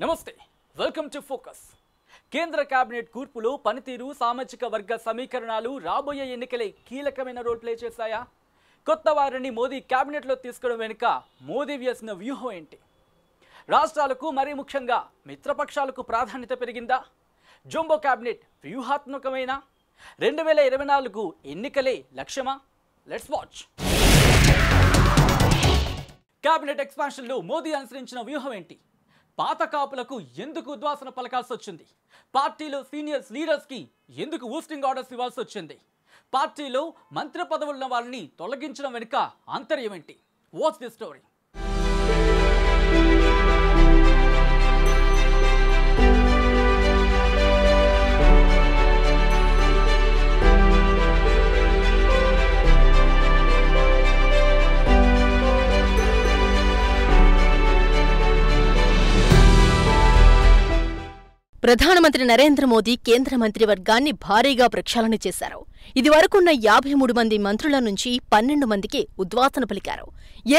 నమస్తే welcome to focus కేంద్ర cabinet కూర్పులో పనితీరు సామాజిక వర్గ సమీకరణాలు రాబోయే ఎన్నికలే కీలకమైన రోల్ ప్లే చేశాయా? కొత్త వారిని మోదీ కేబినెట్లో తీసుకోవడం వెనుక మోదీ వేసిన వ్యూహం ఏంటి? రాష్ట్రాలకు మరీ ముఖ్యంగా మిత్రపక్షాలకు ప్రాధాన్యత పెరిగిందా? జంబో కేబినెట్ వ్యూహాత్మకమైన? రెండు వేల ఇరవై నాలుగు ఎన్నికలే లక్ష్యమా? లెట్స్ వాచ్ కేబినెట్ ఎక్స్పాన్షన్లో మోదీ అనుసరించిన వ్యూహం ఏంటి? పాత కాపులకు ఎందుకు ఉద్వాసన పలకాల్సి వచ్చింది? పార్టీలో సీనియర్స్ లీడర్స్కి ఎందుకు ఊస్టింగ్ ఆర్డర్స్ ఇవ్వాల్సి వచ్చింది? పార్టీలో మంత్రి పదవులున్న వారిని తొలగించడం వెనుక అంతర్యమేంటి ఏంటి వాట్స్ ది స్టోరీ ప్రధానమంత్రి నరేంద్ర మోదీ కేంద్ర మంత్రివర్గాన్ని భారీగా ప్రక్షాళన చేశారు. ఇదివరకున్న యాభై మూడు మంది మంత్రుల నుంచి పన్నెండు మందికి ఉద్వాసన పలికారు.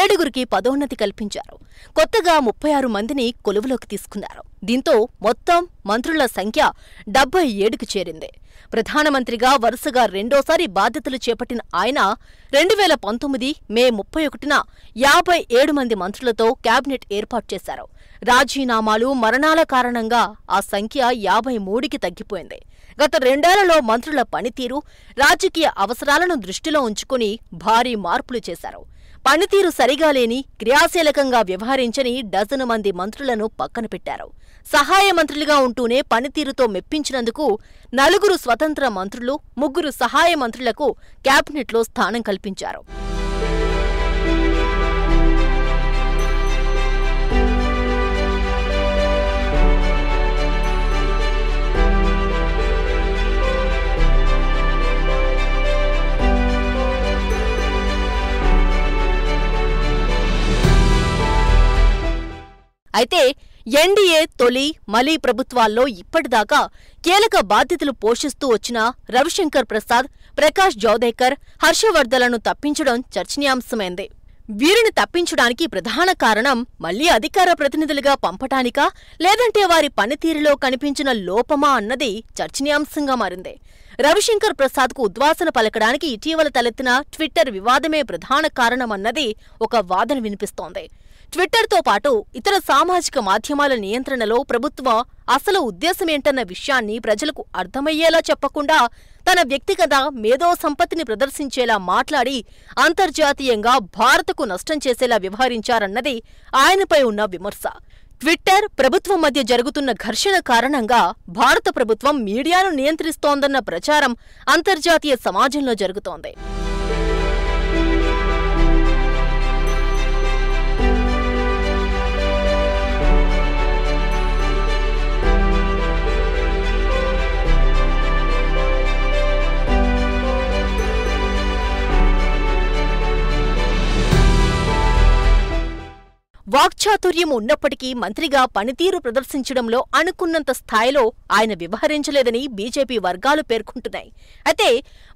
ఏడుగురికి పదోన్నతి కల్పించారు. కొత్తగా ముప్పై ఆరు మందిని కొలువులోకి తీసుకున్నారు. దీంతో మొత్తం మంత్రుల సంఖ్య డెబ్బై ఏడుకు చేరింది. ప్రధానమంత్రిగా వరుసగా రెండోసారి బాధ్యతలు చేపట్టిన ఆయన రెండు వేల పంతొమ్మిది మే ముప్పై ఒకటిన యాభై ఏడు మంది మంత్రులతో కేబినెట్ ఏర్పాటు చేశారు. రాజీనామాలు మరణాల కారణంగా ఆ సంఖ్య యాభై మూడుకి తగ్గిపోయింది. గత రెండేళ్ళలో మంత్రుల పనితీరు రాజకీయ అవసరాలను దృష్టిలో ఉంచుకుని భారీ మార్పులు చేశారు. పనితీరు సరిగా లేని క్రియాశీలకంగా వ్యవహరించని డజను మంది మంత్రులను పక్కన పెట్టారు. సహాయ మంత్రులుగా ఉంటూనే పనితీరుతో మెప్పించినందుకు నలుగురు స్వతంత్ర మంత్రులు ముగ్గురు సహాయ మంత్రులకు కేబినెట్లో స్థానం కల్పించారు. అయితే ఎన్డీఏ తొలి మలీ ప్రభుత్వాల్లో ఇప్పటిదాకా కీలక బాధ్యతలు పోషిస్తూ వచ్చిన రవిశంకర్ ప్రసాద్ ప్రకాష్ జవదేకర్ హర్షవర్ధలను తప్పించడం చర్చనీయాంశమైంది. వీరిని తప్పించడానికి ప్రధాన కారణం మళ్ళీ అధికార ప్రతినిధులుగా పంపటానికా లేదంటే వారి పనితీరులో కనిపించిన లోపమా అన్నది చర్చనీయాంశంగా మారింది. రవిశంకర్ ప్రసాద్కు ఉద్వాసన పలకడానికి ఇటీవల తలెత్తిన ట్విట్టర్ వివాదమే ప్రధాన కారణమన్నది ఒక వాదన వినిపిస్తోంది. ట్విట్టర్తో పాటు ఇతర సామాజిక మాధ్యమాల నియంత్రణలో ప్రభుత్వ అసలు ఉద్దేశమేంటన్న విషయాన్ని ప్రజలకు అర్థమయ్యేలా చెప్పకుండా తన వ్యక్తిగత మేధో సంపత్తిని ప్రదర్శించేలా మాట్లాడి అంతర్జాతీయంగా భారత్కు నష్టం చేసేలా వ్యవహరించారన్నది ఆయనపై ఉన్న విమర్శ. ట్విట్టర్ ప్రభుత్వం మధ్య జరుగుతున్న ఘర్షణ కారణంగా భారత ప్రభుత్వం మీడియాను నియంత్రిస్తోందన్న ప్రచారం అంతర్జాతీయ సమాజంలో జరుగుతోంది. వాక్చాతుర్యం ఉన్నప్పటికీ మంత్రిగా పనితీరు ప్రదర్శించడంలో అనుకున్నంత స్థాయిలో ఆయన వ్యవహరించలేదని బీజేపీ వర్గాలు పేర్కొంటున్నాయి. అయితే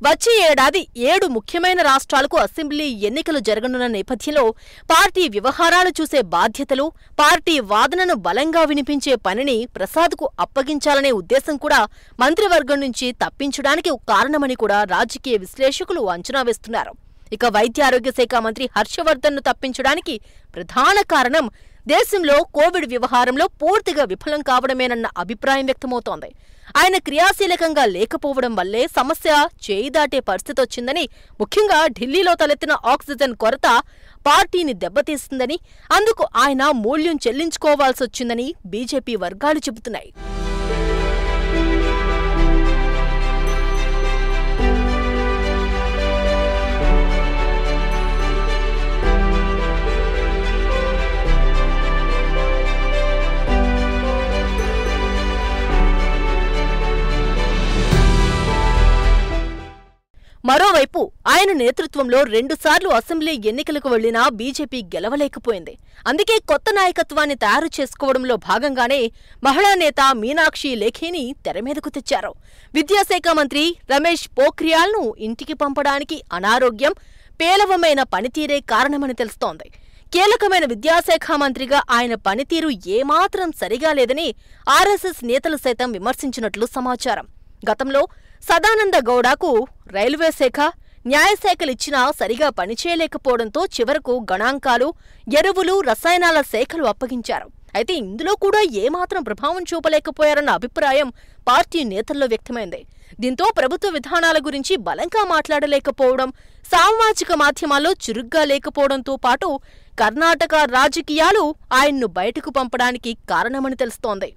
వచ్చే ఏడాది ఏడు ముఖ్యమైన రాష్ట్రాలకు అసెంబ్లీ ఎన్నికలు జరగనున్న నేపథ్యంలో పార్టీ వ్యవహారాలు చూసే బాధ్యతలు పార్టీ వాదనను బలంగా వినిపించే పనిని ప్రసాద్కు అప్పగించాలనే ఉద్దేశం కూడా మంత్రివర్గం నుంచి తప్పించడానికి కారణమని కూడా రాజకీయ విశ్లేషకులు అంచనా వేస్తున్నారు. ఇక వైద్య ఆరోగ్య శాఖ మంత్రి హర్షవర్ధన్ను తప్పించడానికి ప్రధాన కారణం దేశంలో కోవిడ్ వ్యవహారంలో పూర్తిగా విఫలం కావడమేనన్న అభిప్రాయం వ్యక్తమవుతోంది. ఆయన క్రియాశీలకంగా లేకపోవడం వల్లే సమస్య చేయి దాటే పరిస్థితి వచ్చిందని ముఖ్యంగా ఢిల్లీలో తలెత్తిన ఆక్సిజన్ కొరత పార్టీని దెబ్బతీస్తుందని అందుకు ఆయన మూల్యం చెల్లించుకోవాల్సొచ్చిందని బీజేపీ వర్గాలు చెబుతున్నాయి. మరోవైపు ఆయన నేతృత్వంలో రెండుసార్లు అసెంబ్లీ ఎన్నికలకు వెళ్ళినా బీజేపీ గెలవలేకపోయింది. అందుకే కొత్త నాయకత్వాన్ని తయారు చేసుకోవడంలో భాగంగానే మహిళా నేత మీనాక్షి లేఖిని తెరమీదకు తెచ్చారు. విద్యాశాఖ మంత్రి రమేష్ పోఖ్రియాల్ను ఇంటికి పంపడానికి అనారోగ్యం పేలవమైన పనితీరే కారణమని తెలుస్తోంది. కీలకమైన విద్యాశాఖ మంత్రిగా ఆయన పనితీరు ఏమాత్రం సరిగా లేదని ఆర్ఎస్ఎస్ నేతలు సైతం విమర్శించినట్లు సమాచారం. గతంలో సదానంద గౌడకు రైల్వే శాఖ న్యాయశాఖలిచ్చినా సరిగా పనిచేయలేకపోవడంతో చివరకు గణాంకాలు ఎరువులు రసాయనాల శాఖలు అప్పగించారు. అయితే ఇందులో కూడా ఏమాత్రం ప్రభావం చూపలేకపోయారన్న అభిప్రాయం పార్టీ నేతల్లో వ్యక్తమైంది. దీంతో ప్రభుత్వ విధానాల గురించి బలంగా మాట్లాడలేకపోవడం సామాజిక మాధ్యమాల్లో చురుగ్గా లేకపోవడంతో పాటు కర్ణాటక రాజకీయాలు ఆయన్ను బయటకు పంపడానికి కారణమని తెలుస్తోంది.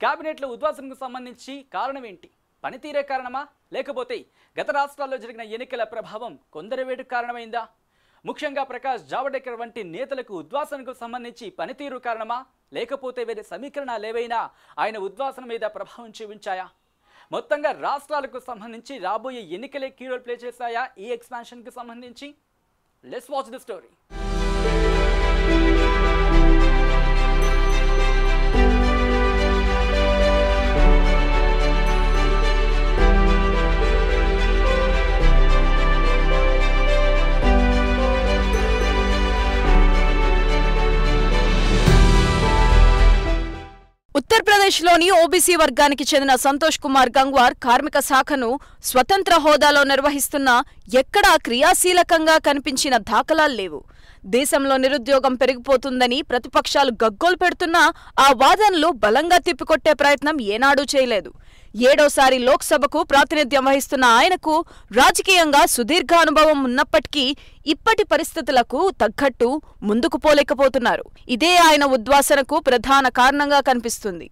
కేబినెట్లో ఉద్వాసనకు సంబంధించి కారణం ఏంటి? పనితీరే కారణమా? లేకపోతే గత రాష్ట్రాల్లో జరిగిన ఎన్నికల ప్రభావం కొందరి వేటు కారణమైందా? ముఖ్యంగా ప్రకాష్ జావడేకర్ వంటి నేతలకు ఉద్వాసనకు సంబంధించి పనితీరు కారణమా? లేకపోతే వేరే సమీకరణాలు ఏవైనా ఆయన ఉద్వాసన మీద ప్రభావం చూపించాయా? మొత్తంగా రాష్ట్రాలకు సంబంధించి రాబోయే ఎన్నికలే కీ రోల్ ప్లే చేశాయా ఈ ఎక్స్పాన్షన్కి సంబంధించి? లెట్స్ వాచ్ ది స్టోరీ ఉత్తరప్రదేశ్లోని ఓబీసీ వర్గానికి చెందిన సంతోష్ కుమార్ గంగ్వార్ కార్మిక శాఖను స్వతంత్ర హోదాలో నిర్వహిస్తున్న ఎక్కడా క్రియాశీలకంగా కనిపించిన దాఖలాలు లేవు. దేశంలో నిరుద్యోగం పెరిగిపోతుందని ప్రతిపక్షాలు గగ్గోలు పెడుతున్నా ఆ వాదనలు బలంగా తిప్పికొట్టే ప్రయత్నం ఏనాడూ చేయలేదు. ఏడోసారి లోక్సభకు ప్రాతినిధ్యం వహిస్తున్న ఆయనకు రాజకీయంగా సుదీర్ఘ అనుభవం ఉన్నప్పటికీ ఇప్పటి పరిస్థితులకు తగ్గట్టు ముందుకు పోలేకపోతున్నారు. ఇదే ఆయన ఉద్వాసనకు ప్రధాన కారణంగా కనిపిస్తుంది.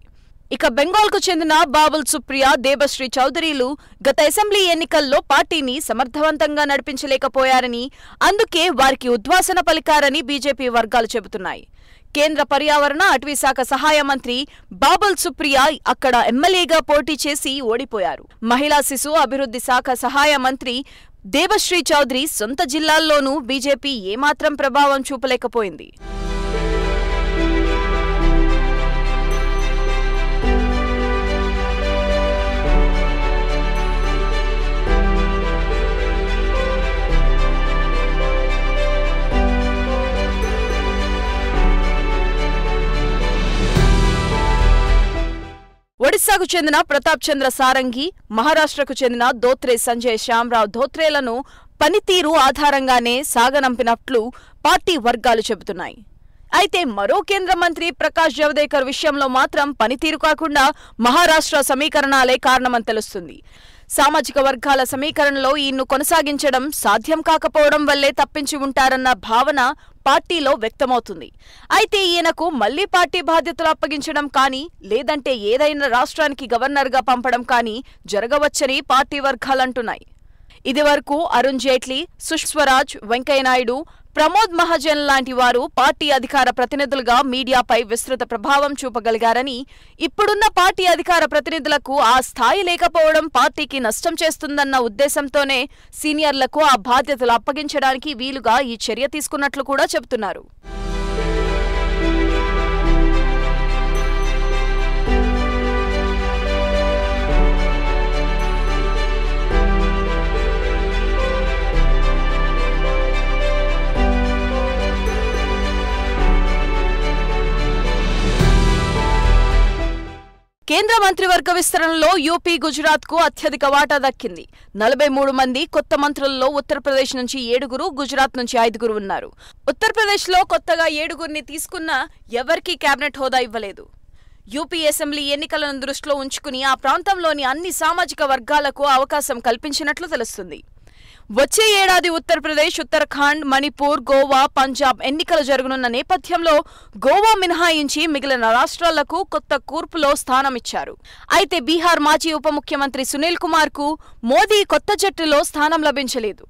ఇక బెంగాల్కు చెందిన బాబుల్ సుప్రియ దేబశ్రీ చౌదరీలు గత అసెంబ్లీ ఎన్నికల్లో పార్టీని సమర్థవంతంగా నడిపించలేకపోయారని అందుకే వారికి ఉద్వాసన పలికారని బీజేపీ వర్గాలు చెబుతున్నాయి. కేంద్ర పర్యావరణ అటవీశాఖ సహాయ మంత్రి బాబుల్ సుప్రియా అక్కడ ఎమ్మెల్యేగా పోటీ చేసి ఓడిపోయారు. మహిళా శిశు అభివృద్ధి శాఖ సహాయ మంత్రి దేవశ్రీ చౌదరి సొంత జిల్లాల్లోనూ బీజేపీ ఏమాత్రం ప్రభావం చూపలేకపోయింది. ఒడిశాకు చెందిన ప్రతాప్ చంద్ర సారంగి మహారాష్ట్రకు చెందిన ధోత్రే సంజయ్ శ్యామరావు ధోత్రేలను పనితీరు ఆధారంగానే సాగనంపినట్లు పార్టీ వర్గాలు చెబుతున్నాయి. అయితే మరో కేంద్ర మంత్రి ప్రకాష్ జవదేకర్ విషయంలో మాత్రం పనితీరు కాకుండా మహారాష్ట్ర సమీకరణాలే కారణమని తెలుస్తుంది. సామాజిక వర్గాల సమీకరణలో ఈయన్ను కొనసాగించడం సాధ్యం కాకపోవడం వల్లే తప్పించి ఉంటారన్న భావన పార్టీలో వ్యక్తమవుతుంది. అయితే ఈయనకు మళ్ళీ పార్టీ బాధ్యతలు అప్పగించడం కానీ లేదంటే ఏదైనా రాష్ట్రానికి గవర్నర్గా పంపడం కానీ జరగవచ్చని పార్టీ వర్గాలంటున్నాయి. ఇదివరకు అరుణ్ జైట్లీ సుష్స్వరాజ్ వెంకయ్యనాయుడు ప్రమోద్ మహాజన్ లాంటి వారు పార్టీ అధికార ప్రతినిధులుగా మీడియాపై విస్తృత ప్రభావం చూపగలిగారని ఇప్పుడున్న పార్టీ అధికార ప్రతినిధులకు ఆ స్థాయి లేకపోవడం పార్టీకి నష్టం చేస్తుందన్న ఉద్దేశంతోనే సీనియర్లకు ఆ బాధ్యతలు అప్పగించడానికి వీలుగా ఈ చర్య తీసుకున్నట్లు కూడా చెబుతున్నారు. కేంద్ర మంత్రివర్గ విస్తరణలో యూపీ గుజరాత్కు అత్యధిక వాటా దక్కింది. నలభై మూడు మంది కొత్త మంత్రుల్లో ఉత్తరప్రదేశ్ నుంచి ఏడుగురు గుజరాత్ నుంచి ఐదుగురు ఉన్నారు. ఉత్తరప్రదేశ్లో కొత్తగా ఏడుగురిని తీసుకున్నా ఎవరికీ కేబినెట్ హోదా ఇవ్వలేదు. యూపీ అసెంబ్లీ ఎన్నికలను దృష్టిలో ఉంచుకుని ఆ ప్రాంతంలోని అన్ని సామాజిక వర్గాలకు అవకాశం కల్పించినట్లు తెలుస్తుంది. వచ్చే ఏడాది ఉత్తరప్రదేశ్ ఉత్తరాఖండ్ మణిపూర్ గోవా పంజాబ్ ఎన్నికలు జరగనున్న నేపథ్యంలో గోవా మినహాయించి మిగిలిన రాష్ట్రాలకు కొత్త కూర్పులో స్థానమిచ్చారు. అయితే బీహార్ మాజీ ఉప ముఖ్యమంత్రి సునీల్ కుమార్కు మోదీ కొత్త జట్టులో స్థానం లభించలేదు.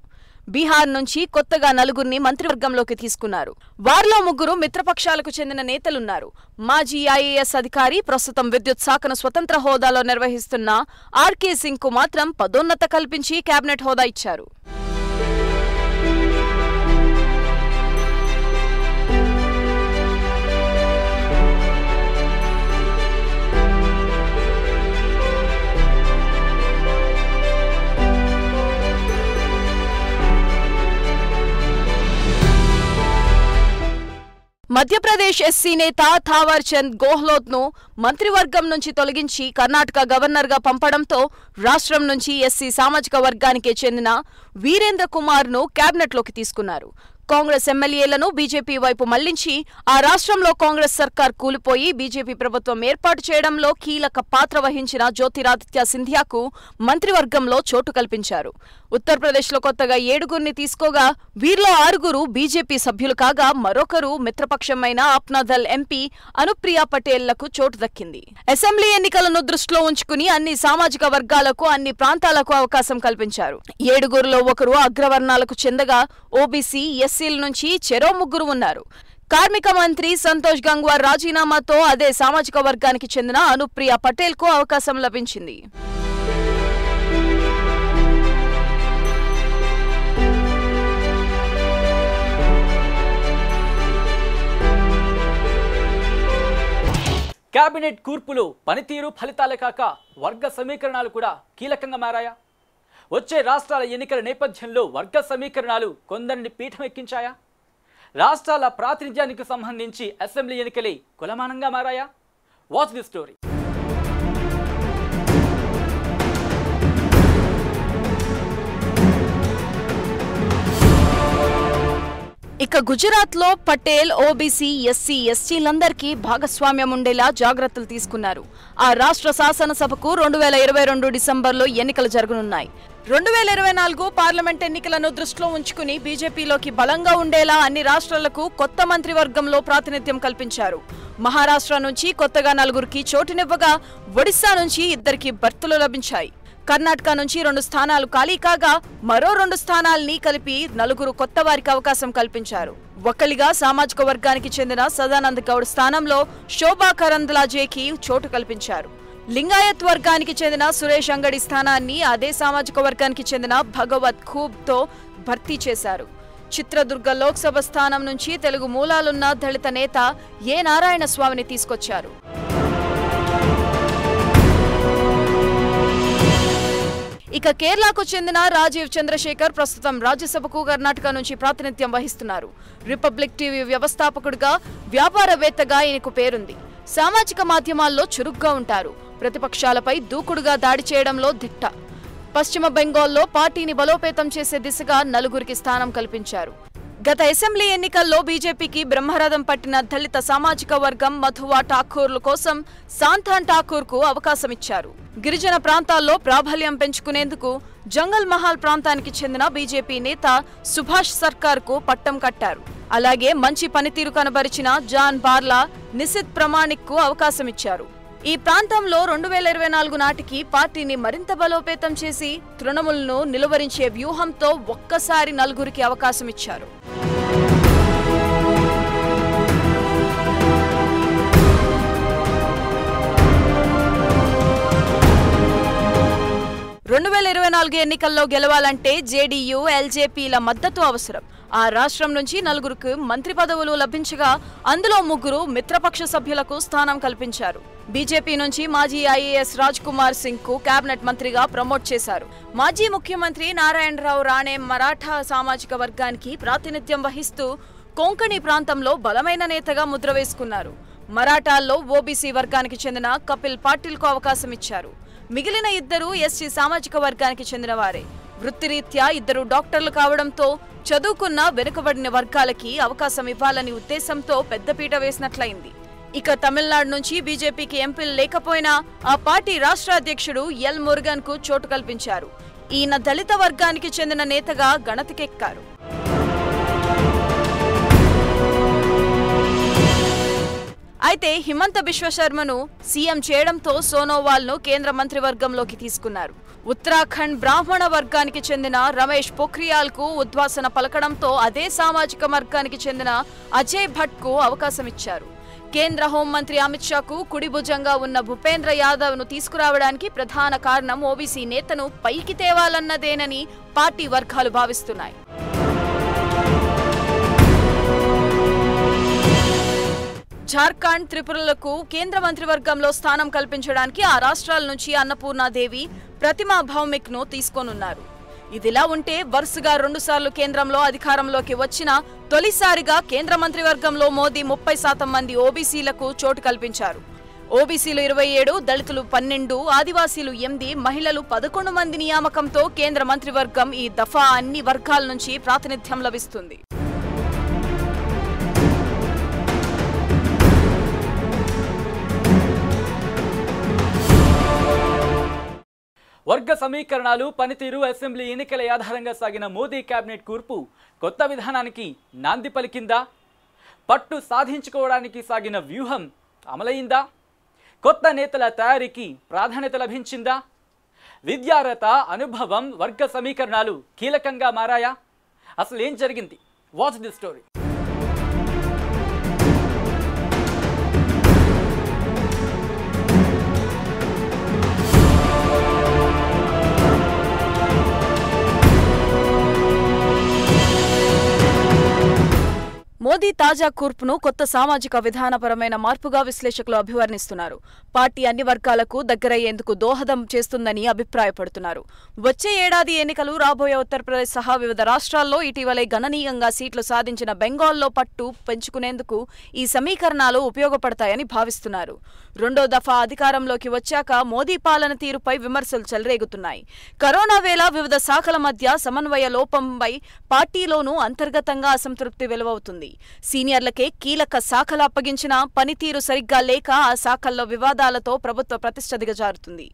బీహార్ నుంచి కొత్తగా నలుగురిని మంత్రివర్గంలోకి తీసుకున్నారు. వారిలో ముగ్గురు మిత్రపక్షాలకు చెందిన నేతలున్నారు. మాజీ ఐఏఎస్ అధికారి ప్రస్తుతం విద్యుత్ శాఖను స్వతంత్ర హోదాలో నిర్వహిస్తున్న ఆర్కే సింగ్కు మాత్రం పదోన్నత కల్పించి కేబినెట్ హోదా ఇచ్చారు. మధ్యప్రదేశ్ ఎస్సీ నేత థావర్ చంద్ గోహ్లోత్ను మంత్రివర్గం నుంచి తొలగించి కర్ణాటక గవర్నర్గా పంపడంతో రాష్ట్రం నుంచి ఎస్సీ సామాజిక వర్గానికి చెందిన వీరేంద్ర కుమార్ను కేబినెట్లోకి తీసుకున్నారు. కాంగ్రెస్ ఎమ్మెల్యేలను బీజేపీ వైపు మళ్ళించి ఆ రాష్ట్రంలో కాంగ్రెస్ సర్కార్ కూలిపోయి బీజేపీ ప్రభుత్వం ఏర్పాటు చేయడంలో కీలక పాత్ర వహించిన జ్యోతిరాదిత్య సింధియాకు మంత్రివర్గంలో చోటు కల్పించారు. ఉత్తరప్రదేశ్లో కొత్తగా ఏడుగురిని తీసుకోగా వీరిలో ఆరుగురు బీజేపీ సభ్యులు కాగా మరొకరు పక్షమైన అప్నాదల్ ఎంపీ అనుప్రియా పటేళ్ళకు చోటు దక్కింది. అసెంబ్లీ ఎన్నికలను దృష్టిలో ఉంచుకుని అన్ని సామాజిక వర్గాలకు అన్ని ప్రాంతాలకు అవకాశం కల్పించారు. ఏడుగురులో ఒకరు అగ్రవర్ణాలకు చెందగా ఓబీసీ ఎస్సీల నుంచి చెరో ముగ్గురు ఉన్నారు. కార్మిక మంత్రి సంతోష్ గంగ్వార్ రాజీనామాతో అదే సామాజిక వర్గానికి చెందిన అనుప్రియ పటేల్కు అవకాశం లభించింది. కేబినెట్ కూర్పులు పనితీరు ఫలితాలే కాక వర్గ సమీకరణాలు కూడా కీలకంగా మారాయా? వచ్చే రాష్ట్రాల ఎన్నికల నేపథ్యంలో వర్గ సమీకరణాలు కొందరిని పీఠం ఎక్కించాయా రాష్ట్రాల ప్రాతినిధ్యానికి సంబంధించి అసెంబ్లీ ఎన్నికలే కులమానంగా మారాయా? Watch the story. ఇక గుజరాత్లో పటేల్ ఓబీసీ ఎస్సీ ఎస్టీలందరికీ భాగస్వామ్యం ఉండేలా జాగ్రత్తలు తీసుకున్నారు. ఆ రాష్ట్ర శాసనసభకు రెండు వేల ఇరవై రెండు డిసెంబర్లో ఎన్నికలు జరగనున్నాయి. రెండు వేల ఇరవై నాలుగు పార్లమెంట్ ఎన్నికలను దృష్టిలో ఉంచుకుని బీజేపీలోకి బలంగా ఉండేలా అన్ని రాష్ట్రాలకు కొత్త మంత్రివర్గంలో ప్రాతినిధ్యం కల్పించారు. మహారాష్ట్ర నుంచి కొత్తగా నలుగురికి చోటునివ్వగా ఒడిశా నుంచి ఇద్దరికి బర్తులు లభించాయి. కర్ణాటక నుంచి రెండు స్థానాలు ఖాళీ కాగా మరో రెండు స్థానాల్ని కలిపి నలుగురు కొత్త వారికి అవకాశం కల్పించారు. ఒక్కలిగా సామాజిక వర్గానికి చెందిన సదానంద్ గౌడ్ స్థానంలో శోభా కరంద్లాజేకి చోటు కల్పించారు. లింగాయత్ వర్గానికి చెందిన సురేష్ అంగడి స్థానాన్ని అదే సామాజిక వర్గానికి చెందిన భగవత్ ఖూబ్తో భర్తీ చేశారు. చిత్రదుర్గ లోక్సభ స్థానం నుంచి తెలుగు మూలాలున్న దళిత నేత ఏ నారాయణ స్వామిని తీసుకొచ్చారు? ఇక కేరళకు చెందిన రాజీవ్ చంద్రశేఖర్ ప్రస్తుతం రాజ్యసభకు కర్ణాటక నుంచి ప్రాతినిధ్యం వహిస్తున్నారు. రిపబ్లిక్ టీవీ వ్యవస్థాపకుడిగా వ్యాపారవేత్తగా ఈయనకు పేరుంది. సామాజిక మాధ్యమాల్లో చురుగ్గా ఉంటారు. ప్రతిపక్షాలపై దూకుడుగా దాడి చేయడంలో దిట్ట. పశ్చిమ బెంగాల్లో పార్టీని బలోపేతం చేసే దిశగా నలుగురికి స్థానం కల్పించారు. గత అసెంబ్లీ ఎన్నికల్లో బీజేపీకి బ్రహ్మరథం పట్టిన దళిత సామాజిక వర్గం మధువా ఠాకూర్ల కోసం సాంతాన్ ఠాకూర్కు అవకాశమిచ్చారు అవకాశం ఇచ్చారు. గిరిజన ప్రాంతాల్లో ప్రాబల్యం పెంచుకునేందుకు జంగల్ మహల్ ప్రాంతానికి చెందిన బీజేపీ నేత సుభాష్ సర్కార్కు పట్టం కట్టారు. అలాగే మంచి పనితీరు కనబరిచిన జాన్ బార్లా నిసిత్ ప్రమాణిక్కు అవకాశమిచ్చారు అవకాశం ఇచ్చారు. ఈ ప్రాంతంలో రెండు వేల ఇరవై నాలుగు నాటికి పార్టీని మరింత బలోపేతం చేసి తృణములను నిలువరించే వ్యూహంతో ఒక్కసారి నలుగురికి అవకాశం ఇచ్చారు. రెండు వేల ఇరవై నాలుగు ఎన్నికల్లో గెలవాలంటే జేడీయూ ఎల్జేపీల మద్దతు అవసరం. ఆ రాష్ట్రం నుంచి నలుగురికి మంత్రి పదవులు లభించగా అందులో ముగ్గురు మిత్రపక్ష సభ్యులకు స్థానం కల్పించారు. బీజేపీ నుంచి మాజీ ఐఏఎస్ రాజ్ కుమార్ సింగ్కు కేబినెట్ మంత్రిగా ప్రమోట్ చేశారు. మాజీ ముఖ్యమంత్రి నారాయణరావు రాణే మరాఠా సామాజిక వర్గానికి ప్రాతినిధ్యం వహిస్తూ కొంకణి ప్రాంతంలో బలమైన నేతగా ముద్ర వేసుకున్నారు. మరాఠాల్లో ఓబీసీ వర్గానికి చెందిన కపిల్ పాటిల్కు అవకాశం ఇచ్చారు. మిగిలిన ఇద్దరు ఎస్సీ సామాజిక వర్గానికి చెందినవారే. వృత్తిరీత్యా ఇద్దరు డాక్టర్లు కావడంతో చదువుకున్న వెనుకబడిన వర్గాలకి అవకాశం ఇవ్వాలని ఉద్దేశంతో పెద్దపీట వేసినట్లయింది. ఇక తమిళనాడు నుంచి బీజేపీకి ఎంపీలు లేకపోయినా ఆ పార్టీ రాష్ట్ర అధ్యక్షుడు ఎల్ మురుగన్కు చోటు కల్పించారు. ఈయన దళిత వర్గానికి చెందిన నేతగా గణతికెక్కారు అయితే హిమంత బిశ్వశర్మను సీఎం చేయడంతో సోనోవాల్ను కేంద్ర మంత్రివర్గంలోకి తీసుకున్నారు. ఉత్తరాఖండ్ బ్రాహ్మణ వర్గానికి చెందిన రమేష్ పొఖ్రియాల్కు ఉద్వాసన పలకడంతో అదే సామాజిక వర్గానికి చెందిన అజయ్ భట్కు అవకాశం ఇచ్చారు కేంద్ర హోంమంత్రి అమిత్ షాకు కుడిభుజంగా ఉన్న భూపేంద్ర యాదవ్ను తీసుకురావడానికి ప్రధాన కారణం ఓబీసీ నేతను పైకి తేవాలన్నదేనని పార్టీ వర్గాలు భావిస్తున్నాయి. జార్ఖండ్ త్రిపురలకు కేంద్ర మంత్రివర్గంలో స్థానం కల్పించడానికి ఆ రాష్ట్రాల నుంచి అన్నపూర్ణాదేవి ప్రతిమా భౌమిక్ను తీసుకోనున్నారు. ఇదిలా ఉంటే వరుసగా రెండుసార్లు కేంద్రంలో అధికారంలోకి వచ్చిన తొలిసారిగా కేంద్ర మంత్రివర్గంలో మోదీ ముప్పై శాతం మంది ఓబీసీలకు చోటు కల్పించారు. ఓబీసీలు ఇరవై ఏడు దళితులు పన్నెండు ఆదివాసీలు ఎనిమిది మహిళలు పదకొండు మంది నియామకంతో కేంద్ర మంత్రివర్గం ఈ దఫా అన్ని వర్గాల నుంచి ప్రాతినిధ్యం లభిస్తుంది. వర్గ సమీకరణాలు పనితీరు అసెంబ్లీ ఎన్నికల ఆధారంగా సాగిన మోదీ కేబినెట్ కూర్పు కొత్త విధానానికి నాంది పలికిందా? పట్టు సాధించుకోవడానికి సాగిన వ్యూహం అమలయిందా కొత్త నేతల తయారీకి ప్రాధాన్యత లభించిందా? విద్యార్హత అనుభవం వర్గ సమీకరణాలు కీలకంగా మారాయా? అసలు ఏం జరిగింది? Watch the story. మోదీ తాజా కూర్పును కొత్త సామాజిక విధానపరమైన మార్పుగా విశ్లేషకులు అభివర్ణిస్తున్నారు. పార్టీ అన్ని వర్గాలకు దగ్గరయ్యేందుకు దోహదం చేస్తుందని అభిప్రాయపడుతున్నారు. వచ్చే ఏడాది ఎన్నికలు రాబోయే ఉత్తరప్రదేశ్ సహా వివిధ రాష్ట్రాల్లో ఇటీవలే గణనీయంగా సీట్లు సాధించిన బెంగాల్లో పట్టు పెంచుకునేందుకు ఈ సమీకరణాలు ఉపయోగపడతాయని భావిస్తున్నారు. రెండో దఫా అధికారంలోకి వచ్చాక మోదీ పాలన తీరుపై విమర్శలు చెలరేగుతున్నాయి. కరోనా వేళ వివిధ శాఖల మధ్య సమన్వయ లోపంపై పార్టీలోనూ అంతర్గతంగా అసంతృప్తి వెలువవుతుంది. సీనియర్లకే కీలక శాఖలు అప్పగించినా పనితీరు సరిగ్గా లేక ఆ శాఖల్లో వివాదాలతో ప్రభుత్వ ప్రతిష్ట దిగజారుతుంది.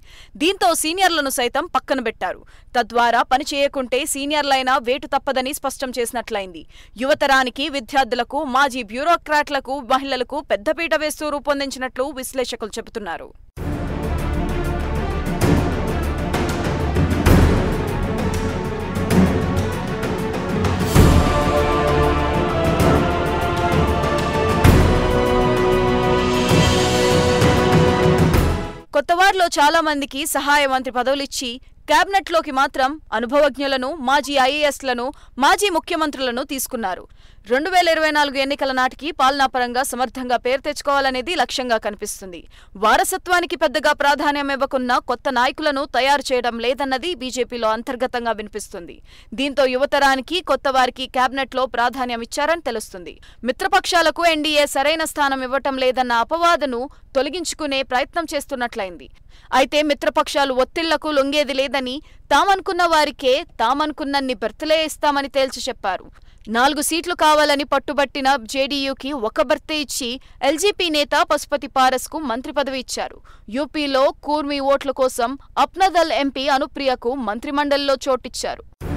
దీంతో సీనియర్లను సైతం పక్కన పెట్టారు. తద్వారా పని చేయకుంటే సీనియర్లైనా వేటు తప్పదని స్పష్టం చేసినట్లయింది. యువతరానికి విద్యార్థులకు మాజీ బ్యూరోక్రాట్లకు మహిళలకు పెద్దపీట వేస్తూ రూపొందించినట్లు విశ్లేషకులు చెబుతున్నారు. కొత్త వారిలో చాలా మందికి సహాయ మంత్రి పదవులిచ్చి కేబినెట్లోకి మాత్రం అనుభవజ్ఞులను మాజీ ఐఏఎస్లను మాజీ ముఖ్యమంత్రులను తీసుకున్నారు. రెండు వేల ఇరవై నాలుగు ఎన్నికల నాటికి పాలనాపరంగా సమర్థంగా పేరు తెచ్చుకోవాలనేది లక్ష్యంగా కనిపిస్తుంది. వారసత్వానికి పెద్దగా ప్రాధాన్యం ఇవ్వకున్న కొత్త నాయకులను తయారు చేయడం లేదన్నది బీజేపీలో అంతర్గతంగా వినిపిస్తుంది. దీంతో యువతరానికి కొత్త వారికి కేబినెట్లో ప్రాధాన్యం ఇచ్చారని తెలుస్తుంది. మిత్రపక్షాలకు ఎన్డీఏ సరైన స్థానం ఇవ్వటం లేదన్న అపవాదును తొలగించుకునే ప్రయత్నం చేస్తున్నట్లయింది. అయితే మిత్రపక్షాలు ఒత్తిళ్ళకు లొంగేది లేదని తామనుకున్న వారికే తామనుకున్నన్ని బెర్తలే ఇస్తామని తేల్చి చెప్పారు. నాలుగు సీట్లు కావాలని పట్టుబట్టిన జేడీయూకి ఒక బర్తే ఇచ్చి ఎల్జీపీ నేత పశుపతి పారస్కు మంత్రి పదవి ఇచ్చారు. యూపీలో కూర్మి ఓట్ల కోసం అప్నదల్ ఎంపీ అనుప్రియకు మంత్రిమండలిలో చోటిచ్చారు.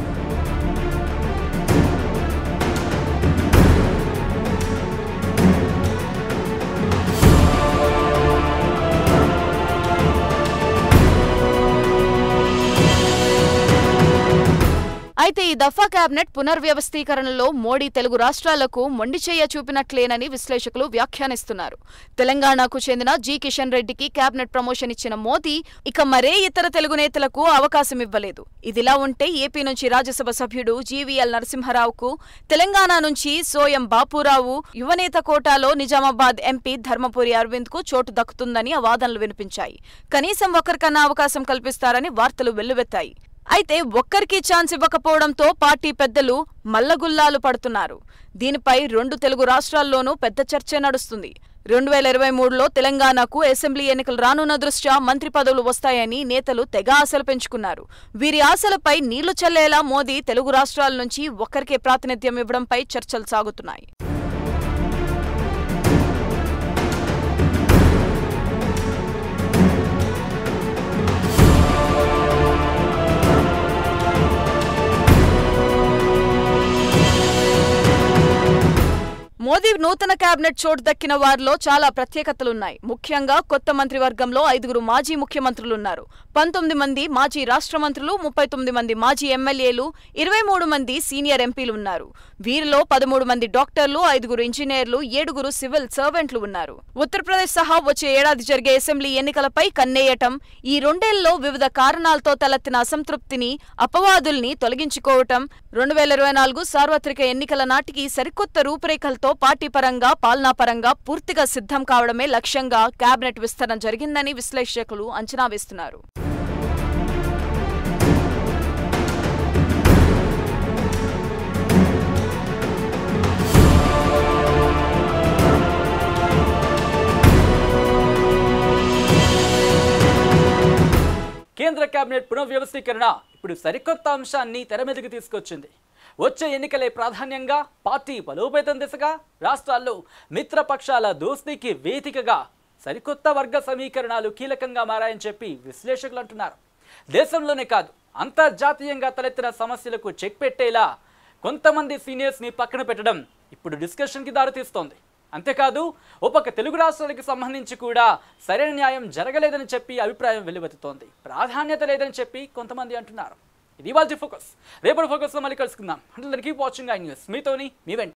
అయితే ఈ దఫా కేబినెట్ పునర్వ్యవస్థీకరణలో మోడీ తెలుగు రాష్ట్రాలకు మొండిచేయ చూపినట్లేనని విశ్లేషకులు వ్యాఖ్యానిస్తున్నారు. తెలంగాణకు చెందిన జి కిషన్ రెడ్డికి కేబినెట్ ప్రమోషన్ ఇచ్చిన మోదీ ఇక మరే ఇతర తెలుగు నేతలకు అవకాశం ఇవ్వలేదు. ఇదిలా ఉంటే ఏపీ నుంచి రాజ్యసభ సభ్యుడు జీవీఎల్ నరసింహారావుకు తెలంగాణ నుంచి సోయం బాపురావు యువనేత కోటాలో నిజామాబాద్ ఎంపీ ధర్మపురి అరవింద్కు చోటు దక్కుతుందని వాదనలు వినిపించాయి. కనీసం ఒక్కరికన్నా అవకాశం కల్పిస్తారని వార్తలు వెల్లువెత్తాయి. అయితే ఒక్కరికి ఛాన్స్ ఇవ్వకపోవడంతో పార్టీ పెద్దలు మల్లగుల్లాలు పడుతున్నారు. దీనిపై రెండు తెలుగు రాష్ట్రాల్లోనూ పెద్ద చర్చ నడుస్తుంది. రెండు వేల ఇరవై మూడులో తెలంగాణకు అసెంబ్లీ ఎన్నికలు రానున్న దృష్ట్యా మంత్రి పదవులు వస్తాయని నేతలు తెగ ఆశలు పెంచుకున్నారు. వీరి ఆశలపై నీళ్ళు చల్లేలా మోదీ తెలుగు రాష్ట్రాల నుంచి ఒక్కరికే ప్రాతినిధ్యం ఇవ్వడంపై చర్చలు సాగుతున్నాయి. మోదీ నూతన కేబినెట్ చోటు దక్కిన వారిలో చాలా ప్రత్యేకతలున్నాయి. ముఖ్యంగా కొత్త మంత్రివర్గంలో ఐదుగురు మాజీ ముఖ్యమంత్రులున్నారు. పంతొమ్మిది మంది మాజీ రాష్ట్ర మంత్రులు ముప్పై తొమ్మిది మంది మాజీ ఎమ్మెల్యేలు ఇరవై మూడు మంది సీనియర్ ఎంపీలు ఉన్నారు వీరిలో పదమూడు మంది డాక్టర్లు ఐదుగురు ఇంజనీర్లు ఏడుగురు సివిల్ సర్వెంట్లు ఉన్నారు. ఉత్తరప్రదేశ్ సహా వచ్చే ఏడాది జరిగే అసెంబ్లీ ఎన్నికలపై కన్నేయటం ఈ రెండేళ్ళలో వివిధ కారణాలతో తలెత్తిన అసంతృప్తిని అపవాదుల్ని తొలగించుకోవటం రెండు వేల ఇరవై నాలుగు సార్వత్రిక ఎన్నికల నాటికి సరికొత్త రూపురేఖలతో పార్టీ పరంగా పాలనాపరంగా పూర్తిగా సిద్ధం కావడమే లక్ష్యంగా కేబినెట్ విస్తరణ జరిగిందని విశ్లేషకులు అంచనా వేస్తున్నారు. కేంద్ర కేబినెట్ పునర్వ్యవస్థీకరణ ఇప్పుడు సరికొత్త అంశాన్ని తెర మీదకి తీసుకొచ్చింది. వచ్చే ఎన్నికలే ప్రాధాన్యంగా పార్టీ బలోపేతం దిశగా రాష్ట్రాల్లో మిత్రపక్షాల దోస్తీకి వేదికగా సరికొత్త వర్గ సమీకరణాలు కీలకంగా మారాయని చెప్పి విశ్లేషకులు అంటున్నారు. దేశంలోనే కాదు అంతర్జాతీయంగా తలెత్తిన సమస్యలకు చెక్ పెట్టేలా కొంతమంది సీనియర్స్ని పక్కన పెట్టడం ఇప్పుడు డిస్కషన్కి దారితీస్తోంది. అంతేకాదు ఒక్కొక్క తెలుగు రాష్ట్రాలకు సంబంధించి కూడా సరైన న్యాయం జరగలేదని చెప్పి అభిప్రాయం వెలువెత్తుతోంది. ప్రాధాన్యత లేదని చెప్పి కొంతమంది అంటున్నారు. ఇది వాళ్ళ ఫోకస్ రేపటి ఫోకస్లో మళ్ళీ కలుసుకుందాం. అంటే కీప్ వాచింగ్ ఐ న్యూస్ మీతోని మీ వెంట.